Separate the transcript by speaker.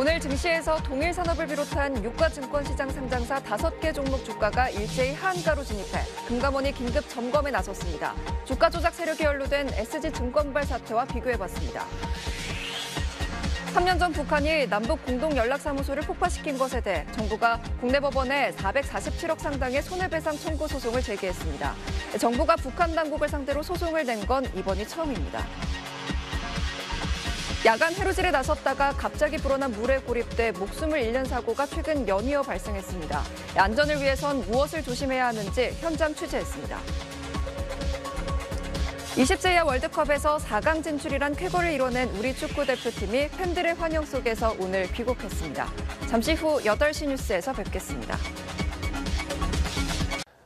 Speaker 1: 오늘 증시에서 동일 산업을 비롯한 유가증권시장 상장사 5개 종목 주가가 일제히 하한가로 진입해 금감원이 긴급 점검에 나섰습니다. 주가 조작 세력이 연루된 SG증권발 사태와 비교해봤습니다. 3년 전 북한이 남북 공동 연락사무소를 폭파시킨 것에 대해 정부가 국내 법원에 447억 상당의 손해배상 청구 소송을 제기했습니다. 정부가 북한 당국을 상대로 소송을 낸 건 이번이 처음입니다. 야간 해루질에 나섰다가 갑자기 불어난 물에 고립돼 목숨을 잃는 사고가 최근 연이어 발생했습니다. 안전을 위해선 무엇을 조심해야 하는지 현장 취재했습니다. 20세 이하 월드컵에서 4강 진출이란 쾌거를 이뤄낸 우리 축구 대표팀이 팬들의 환영 속에서 오늘 귀국했습니다. 잠시 후 8시 뉴스에서 뵙겠습니다.